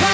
Bye.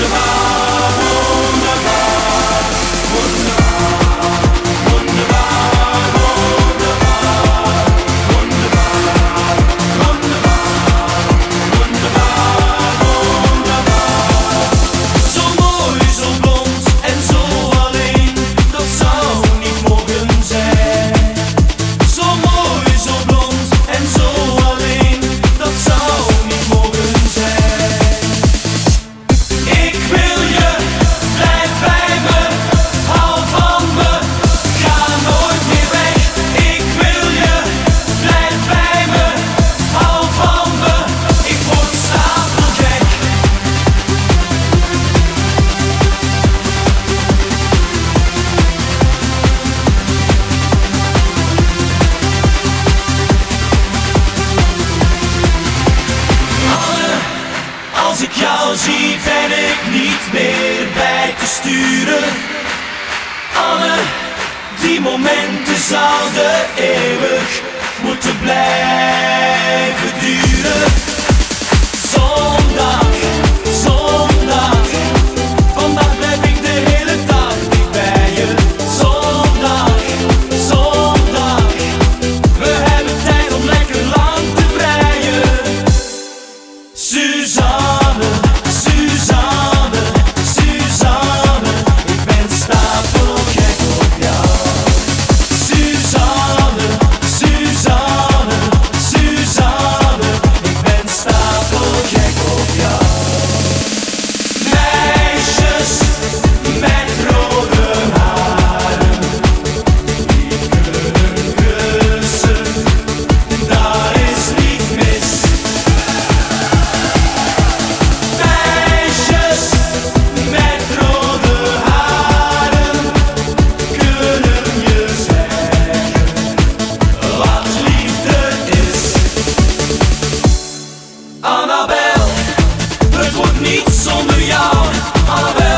Goodbye. zouden eeuwig moeten blijven duren. Zondag, zondag, vandaag blijf ik de hele dag niet bij je. Zondag, zondag, we hebben tijd om lekker lang te vrijen. Suzanne. niet zonder jou.